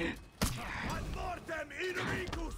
Ad mortem in amicus!